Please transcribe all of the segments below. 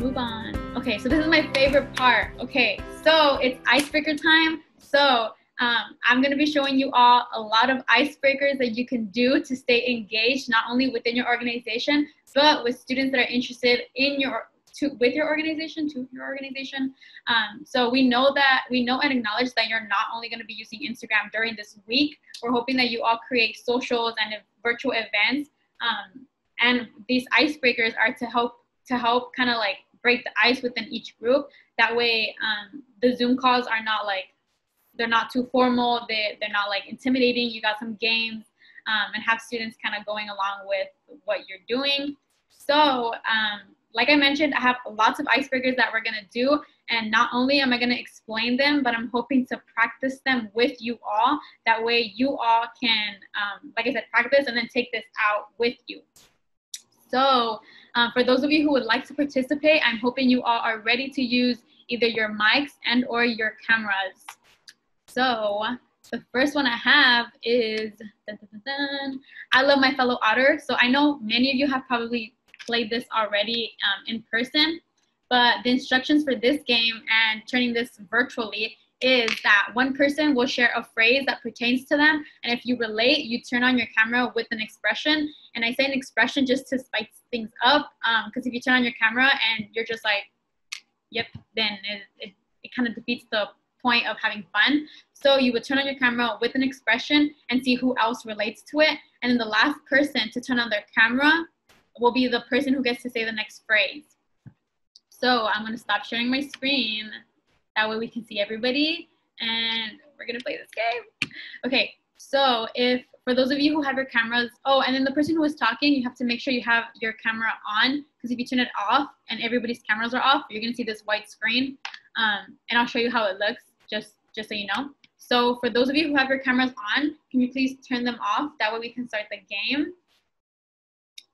move on. Okay, so this is my favorite part. Okay, so it's icebreaker time. So um, I'm going to be showing you all a lot of icebreakers that you can do to stay engaged, not only within your organization, but with students that are interested in your to with your organization to your organization. Um, so we know that we know and acknowledge that you're not only going to be using Instagram during this week. We're hoping that you all create socials and virtual events. Um, and these icebreakers are to help to help kind of like break the ice within each group. That way, um, the Zoom calls are not like they're not too formal. They they're not like intimidating. You got some games um, and have students kind of going along with what you're doing. So, um, like I mentioned, I have lots of icebreakers that we're gonna do. And not only am I gonna explain them, but I'm hoping to practice them with you all. That way you all can, um, like I said, practice and then take this out with you. So uh, for those of you who would like to participate, I'm hoping you all are ready to use either your mics and or your cameras. So the first one I have is, dun, dun, dun, I love my fellow otter. So I know many of you have probably played this already um, in person, but the instructions for this game and turning this virtually is that one person will share a phrase that pertains to them. And if you relate, you turn on your camera with an expression. And I say an expression just to spice things up. Because um, if you turn on your camera and you're just like, yep, then it, it, it kind of defeats the point of having fun. So you would turn on your camera with an expression and see who else relates to it. And then the last person to turn on their camera will be the person who gets to say the next phrase. So I'm gonna stop sharing my screen. That way we can see everybody and we're gonna play this game. Okay, so if, for those of you who have your cameras, oh, and then the person who is talking, you have to make sure you have your camera on because if you turn it off and everybody's cameras are off, you're gonna see this white screen. Um, and I'll show you how it looks, just, just so you know. So for those of you who have your cameras on, can you please turn them off? That way we can start the game.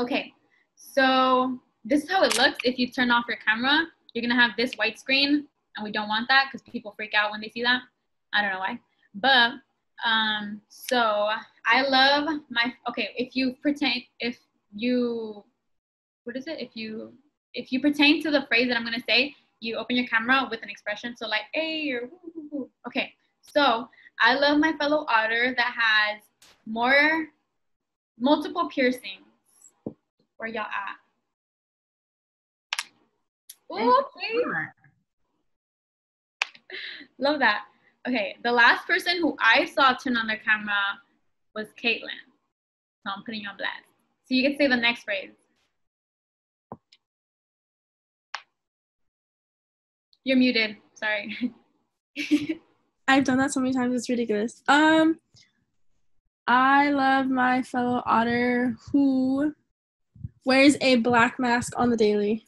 Okay, so this is how it looks if you turn off your camera. You're gonna have this white screen and we don't want that because people freak out when they see that. I don't know why. But um, so I love my okay, if you pertain if you what is it? If you if you pertain to the phrase that I'm gonna say, you open your camera with an expression. So like hey or woo, woo, woo. okay. So I love my fellow otter that has more multiple piercings. Where y'all at? Okay. Love that. Okay, the last person who I saw turn on their camera was Caitlin. So I'm putting you on blast. So you can say the next phrase. You're muted. Sorry. I've done that so many times. It's ridiculous. Um, I love my fellow otter who wears a black mask on the daily.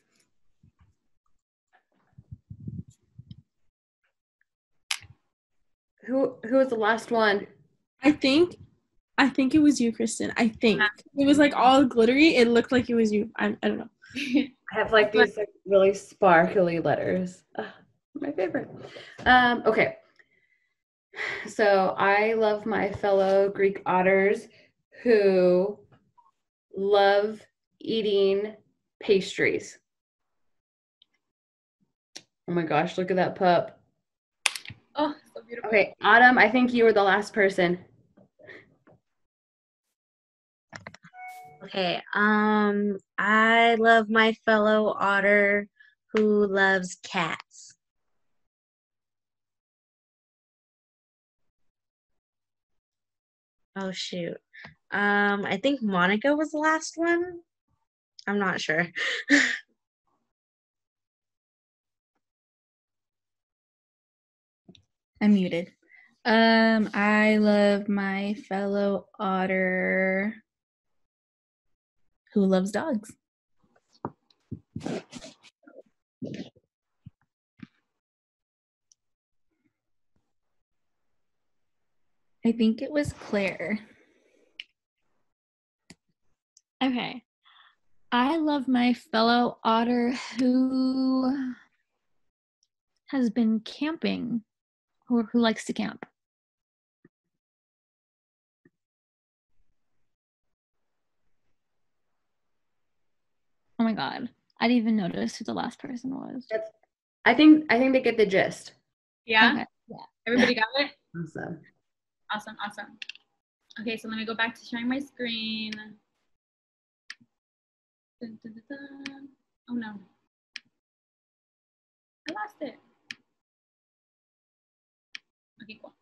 Who who was the last one? I think I think it was you, Kristen. I think it was like all glittery. It looked like it was you. I, I don't know. I have like these like, really sparkly letters. my favorite. Um, okay. So I love my fellow Greek otters who love eating pastries. Oh my gosh, look at that pup. Oh, beautiful. Okay, Autumn, I think you were the last person. Okay, um, I love my fellow otter who loves cats. Oh shoot. Um, I think Monica was the last one. I'm not sure. I'm muted. Um, I love my fellow otter who loves dogs. I think it was Claire. Okay. I love my fellow otter who has been camping or who likes to camp. Oh my god. I didn't even notice who the last person was. I think I think they get the gist. Yeah. Okay. Everybody got it? Awesome. Awesome, awesome. Okay, so let me go back to sharing my screen. Dun, dun, dun, dun. Oh no. I lost it. Okay, cool.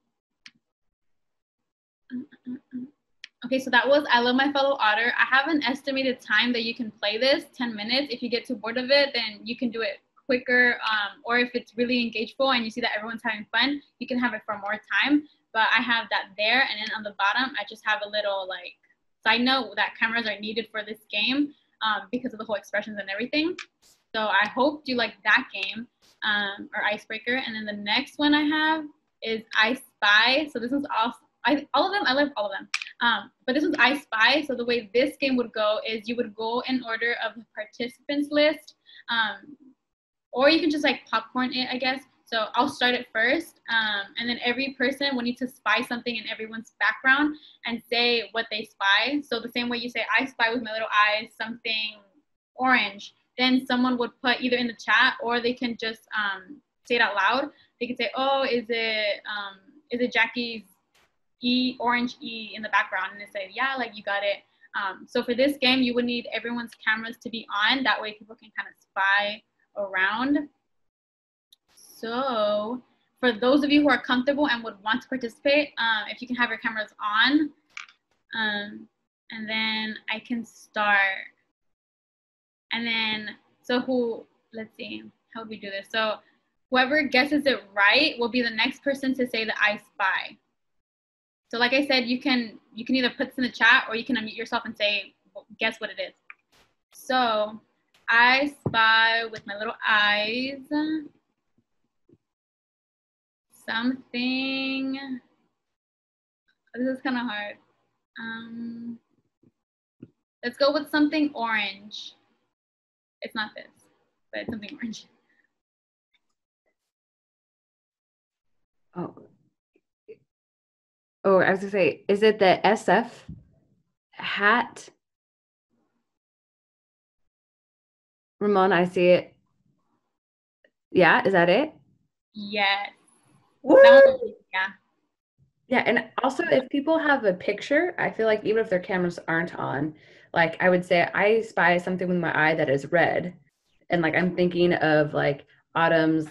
Mm, mm, mm. Okay, so that was I Love My Fellow Otter. I have an estimated time that you can play this 10 minutes. If you get too bored of it, then you can do it quicker. Um, or if it's really engageful and you see that everyone's having fun, you can have it for more time but I have that there. And then on the bottom, I just have a little like side note that cameras are needed for this game um, because of the whole expressions and everything. So I hope you like that game um, or Icebreaker. And then the next one I have is I Spy. So this one's all, I, all of them, I love all of them. Um, but this one's I Spy. So the way this game would go is you would go in order of the participants list. Um, or you can just like popcorn it, I guess. So I'll start it first, um, and then every person will need to spy something in everyone's background and say what they spy. So the same way you say, I spy with my little eyes something orange, then someone would put either in the chat or they can just um, say it out loud. They could say, oh, is it, um, is it Jackie's E, orange E in the background? And they say, yeah, like you got it. Um, so for this game, you would need everyone's cameras to be on. That way people can kind of spy around. So for those of you who are comfortable and would want to participate, um, if you can have your cameras on, um, and then I can start. And then, so who, let's see, how would we do this? So whoever guesses it right will be the next person to say the I spy. So like I said, you can, you can either put this in the chat or you can unmute yourself and say, guess what it is. So I spy with my little eyes something. This is kind of hard. Um, let's go with something orange. It's not this, but it's something orange. Oh. Oh, I was gonna say, is it the SF hat? Ramon, I see it. Yeah, is that it? Yes. Woo! Yeah. Yeah, and also if people have a picture, I feel like even if their cameras aren't on, like I would say I spy something with my eye that is red. And like I'm thinking of like Autumn's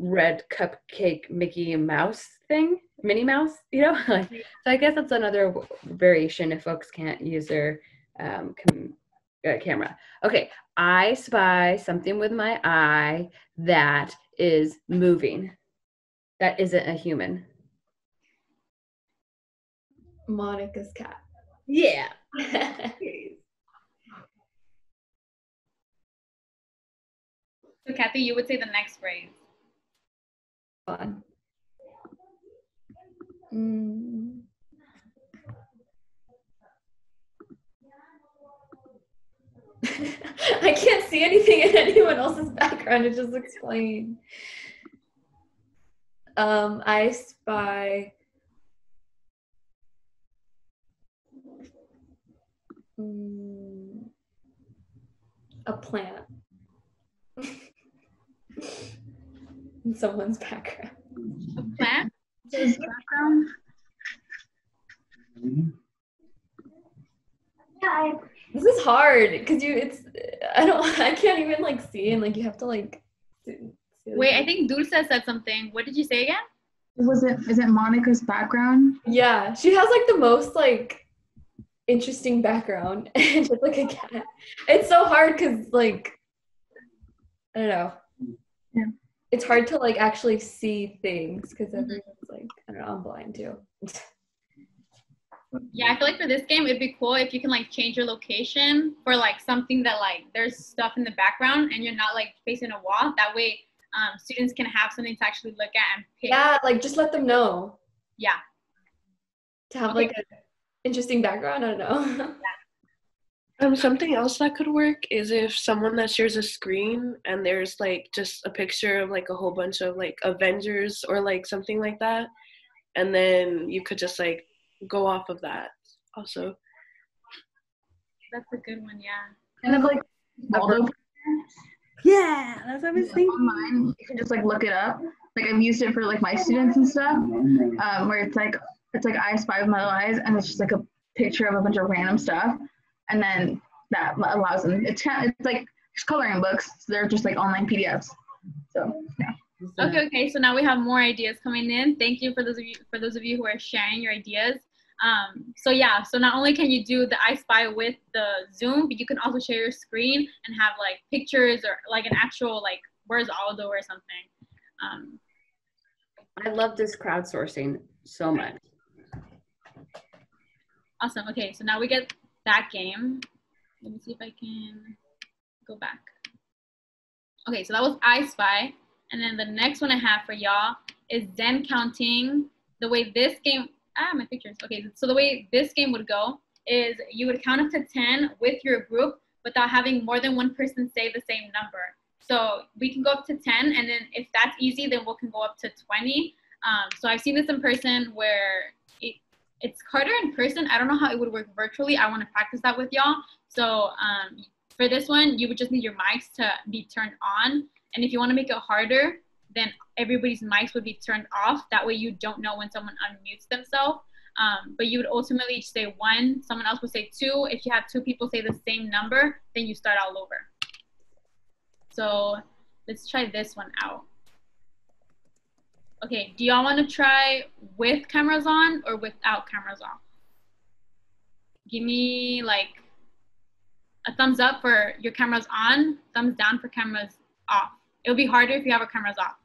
red cupcake Mickey Mouse thing, Minnie Mouse, you know? like, so I guess that's another variation if folks can't use their um, com- uh, camera. Okay, I spy something with my eye that is moving. That isn't a human. Monica's cat. Yeah. So Kathy, you would say the next phrase. Fun. Mm. I can't see anything in anyone else's background. It just looks plain. Um, I spy. Mm, a plant someone's background. A plant? Background? Yeah, This is hard because you it's I don't I can't even like see and like you have to like see, see, Wait, I think Dulce said something. What did you say again? Was it is it Monica's background? yeah she has like the most like interesting background and just like a cat it's so hard because like I don't know Yeah. It's hard to like actually see things because Mhm. everyone's like I don't know I'm blind too Yeah, I feel like for this game, it'd be cool if you can like change your location for like something that like there's stuff in the background and you're not like facing a wall. That way, um, students can have something to actually look at and pick. yeah like just let them know Yeah. to have Okay. like an interesting background I don't know Um, something else that could work is if someone that shares a screen and there's like just a picture of like a whole bunch of like Avengers or like something like that, and then you could just like go off of that. Also, That's a good one. Yeah. Kind of like Waldo. Yeah, that's what I was thinking. online. You can just like look it up. Like I've used it for like my students and stuff, um, where it's like it's like I Spy with My Little Eyes, and it's just like a picture of a bunch of random stuff, and then that allows them. It's kind of, it's like it's coloring books. So they're just like online PDFs. So yeah. Okay, okay. So now we have more ideas coming in. Thank you for those of you for those of you who are sharing your ideas. Um, so yeah, so not only can you do the I Spy with the Zoom, but you can also share your screen and have like pictures or like an actual like where's Waldo or something. Um, I love this crowdsourcing so much. awesome. Okay, so now we get that game. Let me see if I can go back. Okay, so that was I Spy. And then the next one I have for y'all is Zen counting. The way this game, ah, my pictures. Okay, so the way this game would go is you would count up to 10 with your group without having more than one person say the same number. So we can go up to 10, and then if that's easy, then we can go up to 20. Um, so I've seen this in person where it's harder in person. I don't know how it would work virtually. I want to practice that with y'all. So um, for this one, you would just need your mics to be turned on. And if you want to make it harder, then everybody's mics would be turned off. That way you don't know when someone unmutes themselves. Um, but you would ultimately say one, someone else would say two. If you have two people say the same number, then you start all over. So let's try this one out. Okay, do y'all want to try with cameras on or without cameras off? Give me like a thumbs up for your cameras on, thumbs down for cameras off. It'll be harder if you have our cameras off.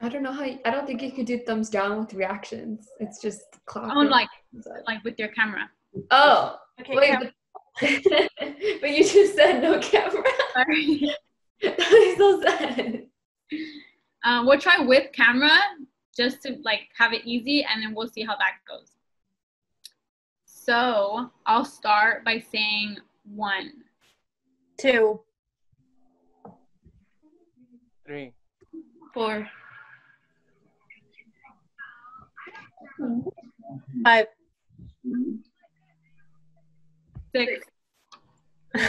I don't know how. You, I don't think you could do thumbs down with reactions. It's just clapping. Oh, like like with your camera. Oh, Okay, wait, cam- but, but you just said no camera. Sorry. that makes no sense. Um, we'll try with camera just to like have it easy, and then we'll see how that goes. So I'll start by saying one. Two. Three. Four. Five. Six.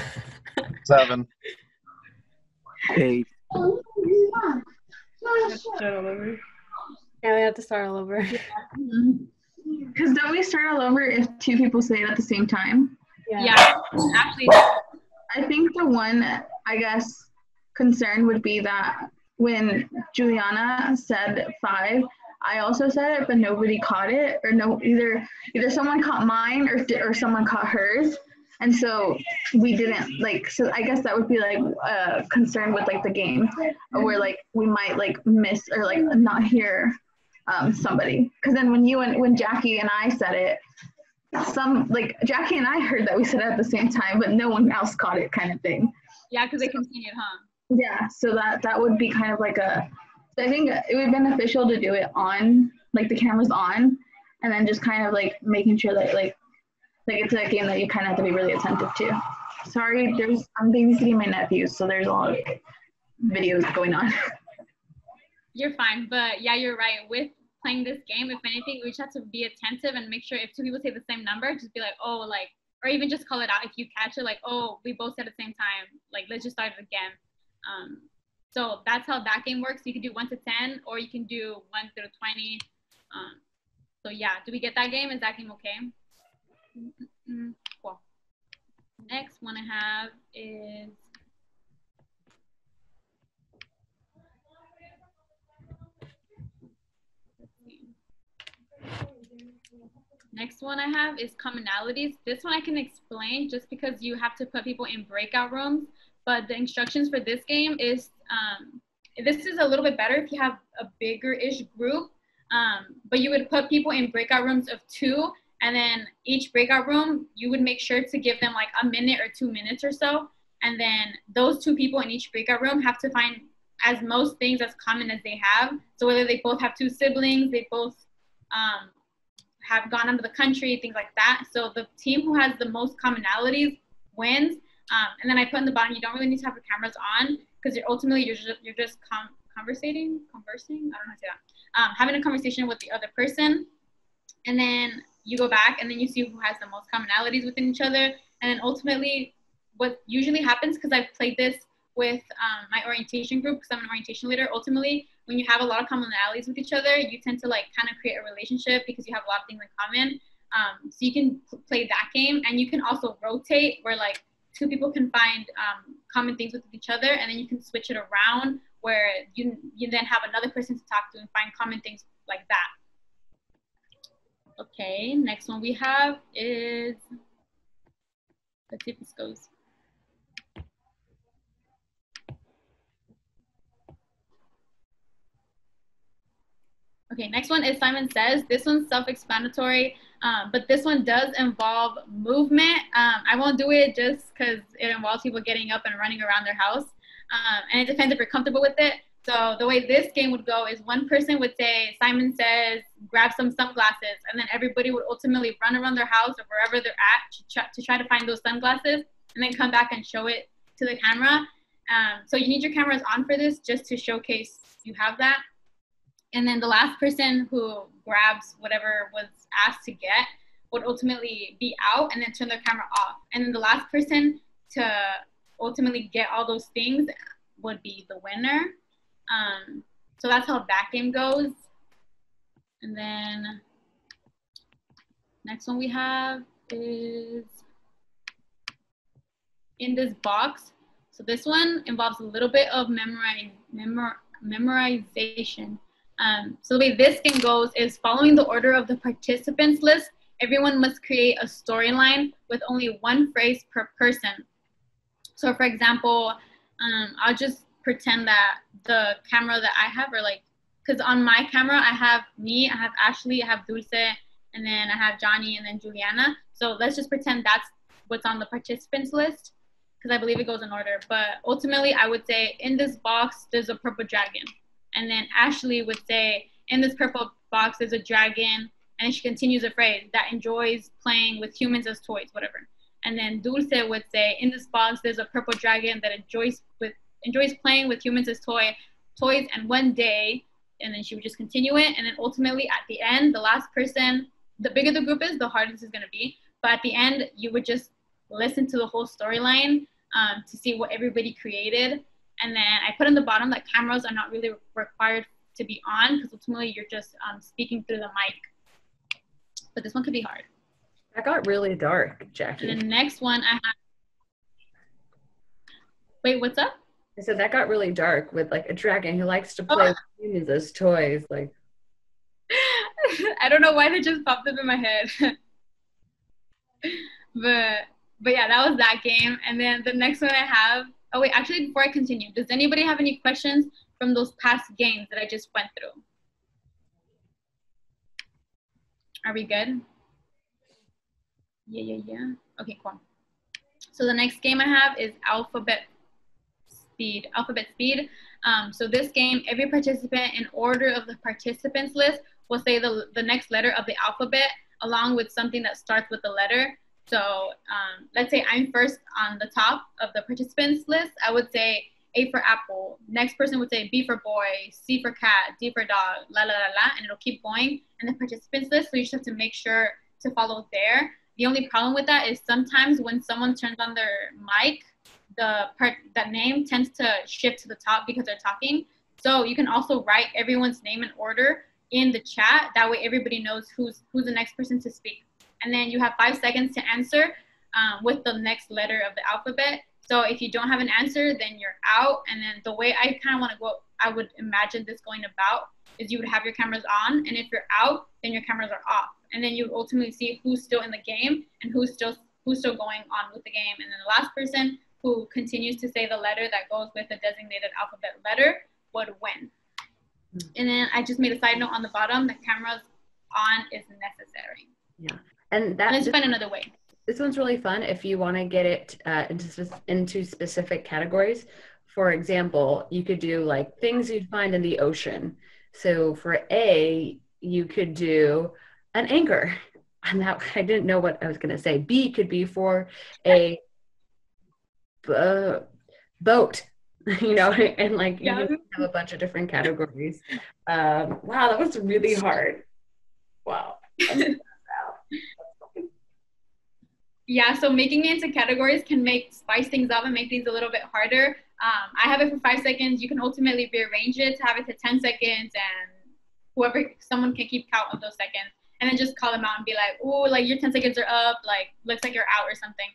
Seven. Eight. Oh, start all over. Yeah, we have to start all over. Because don't we start all over if two people say it at the same time? Yeah, actually, I think the one, I guess, concern would be that when Juliana said five, I also said it, but nobody caught it, or no, either either someone caught mine or or someone caught hers, and so we didn't like. So I guess that would be like a concern with like the game, where like we might like miss or like not hear um, somebody, because then when you and when Jackie and I said it, some like Jackie and I heard that we said it at the same time, but no one else caught it, kind of thing. yeah, because they continued, huh? Yeah, so that that would be kind of like a. I think it would be beneficial to do it on like the camera's on, and then just kind of like making sure that like like it's a game that you kind of have to be really attentive to. Sorry, there's I'm babysitting my nephews, so there's a lot of videos going on. You're fine, but yeah, you're right. With playing this game, if anything, we just have to be attentive and make sure if two people say the same number, just be like, oh, like, or even just call it out if you catch it, like, oh, we both said at the same time. Like, let's just start it again. Um, so that's how that game works. You can do one to ten, or you can do one through twenty. Um, so yeah, do we get that game? Is that game okay? Cool. Next one I have is. Next one I have is commonalities. This one I can explain just because you have to put people in breakout rooms. But the instructions for this game is um, this is a little bit better if you have a bigger-ish group. Um, but you would put people in breakout rooms of two, and then each breakout room you would make sure to give them like a minute or two minutes or so. And then those two people in each breakout room have to find as most things as common as they have. So whether they both have two siblings, they both um, have gone out of the country, things like that. So the team who has the most commonalities wins. Um, and then I put in the bottom, you don't really need to have your cameras on because you're ultimately you're just, you're just com- conversating, conversing. I don't know how to say that. Um, having a conversation with the other person, and then you go back and then you see who has the most commonalities within each other, and then ultimately what usually happens because I've played this with um, my orientation group because I'm an orientation leader. Ultimately, when you have a lot of commonalities with each other, you tend to like kind of create a relationship because you have a lot of things in common. Um, so you can play that game, and you can also rotate where like two people can find um, common things with each other, and then you can switch it around where you you then have another person to talk to and find common things like that. Okay, next one we have is let's see if this goes. Okay, next one is Simon Says. This one's self-explanatory, um, but this one does involve movement. Um, I won't do it just because it involves people getting up and running around their house. Um, and it depends if you're comfortable with it. So the way this game would go is one person would say, Simon says, grab some sunglasses, and then everybody would ultimately run around their house or wherever they're at to try to, try to find those sunglasses, and then come back and show it to the camera. Um, so you need your cameras on for this just to showcase you have that. And then the last person who grabs whatever was asked to get would ultimately be out and then turn their camera off. And then the last person to ultimately get all those things would be the winner. Um, so that's how that game goes. And then next one we have is in this box. So this one involves a little bit of memori memor memorization. Um, so the way this game goes is following the order of the participants list, everyone must create a storyline with only one phrase per person. So for example, um, I'll just pretend that the camera that I have, or like, because on my camera I have me, I have Ashley, I have Dulce, and then I have Johnny, and then Juliana. So let's just pretend that's what's on the participants list, because I believe it goes in order. But ultimately, I would say in this box there's a purple dragon, and then Ashley would say in this purple box there's a dragon, and she continues a phrase that enjoys playing with humans as toys, whatever. And then Dulce would say, in this box, there's a purple dragon that enjoys with enjoys playing with humans as toy toys. And one day, and then she would just continue it. And then ultimately, at the end, the last person, the bigger the group is, the harder this is gonna be. But at the end, you would just listen to the whole storyline um, to see what everybody created. And then I put in the bottom that cameras are not really required to be on because ultimately you're just um, speaking through the mic. But this one could be hard. That got really dark, Jackie. And the next one I have. Wait, what's up? I said that got really dark with like a dragon who likes to play Oh. with humans as toys. Like, I don't know why that just popped up in my head. but but yeah, that was that game. And then the next one I have. Oh wait, actually, before I continue, does anybody have any questions from those past games that I just went through? Are we good? Yeah, yeah, yeah. Okay, cool. So the next game I have is Alphabet Speed. Alphabet Speed. Um, so this game, every participant in order of the participants list will say the, the next letter of the alphabet along with something that starts with the letter. So um, let's say I'm first on the top of the participants list. I would say A for apple. Next person would say B for boy, C for cat, D for dog, la la la la, and it'll keep going in the participants list. So you just have to make sure to follow there. The only problem with that is sometimes when someone turns on their mic, the part that name tends to shift to the top because they're talking. So you can also write everyone's name in order in the chat. That way everybody knows who's who's the next person to speak. And then you have five seconds to answer um, with the next letter of the alphabet. So if you don't have an answer, then you're out. And then the way I kind of want to go, I would imagine this going about is you would have your cameras on, and if you're out, then your cameras are off. And then you ultimately see who's still in the game and who's still who's still going on with the game. And then the last person who continues to say the letter that goes with the designated alphabet letter would win. And then I just made a side note on the bottom: the cameras on is necessary. Yeah. And that Let's find another way. this one's really fun if you want to get it uh, into into specific categories. For example, you could do like things you'd find in the ocean. So for A, you could do an anchor. And that I didn't know what I was going to say. B could be for a uh, boat, you know, and like you Yeah. just have a bunch of different categories. Um, wow, that was really hard. Wow. Yeah, so making it into categories can make spice things up and make things a little bit harder. Um, I have it for five seconds. You can ultimately rearrange it to have it to 10 seconds, and whoever, someone can keep count of those seconds. And then just call them out and be like, oh, like your 10 seconds are up, like looks like you're out or something.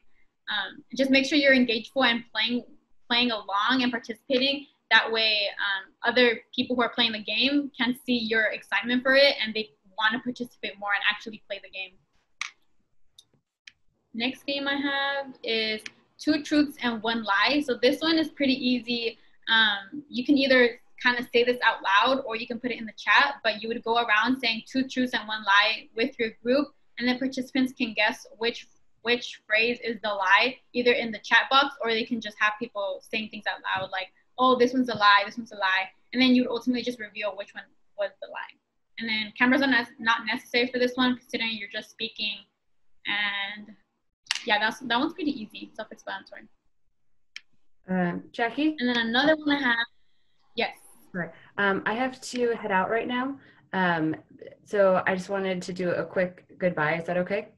Um, just make sure you're engageful and playing, playing along and participating. That way, um, other people who are playing the game can see your excitement for it and they want to participate more and actually play the game. Next game I have is Two Truths and One Lie. So this one is pretty easy. Um, you can either kind of say this out loud or you can put it in the chat, but you would go around saying two truths and one lie with your group, and then participants can guess which which phrase is the lie, either in the chat box or they can just have people saying things out loud like, oh, this one's a lie, this one's a lie, and then you would ultimately just reveal which one was the lie. And then cameras are not necessary for this one, considering you're just speaking. And yeah, that's that one's pretty easy, self-explanatory. Um, Jackie. And then another one I have. Yes. Right. Um, I have to head out right now. Um, so I just wanted to do a quick goodbye. Is that okay?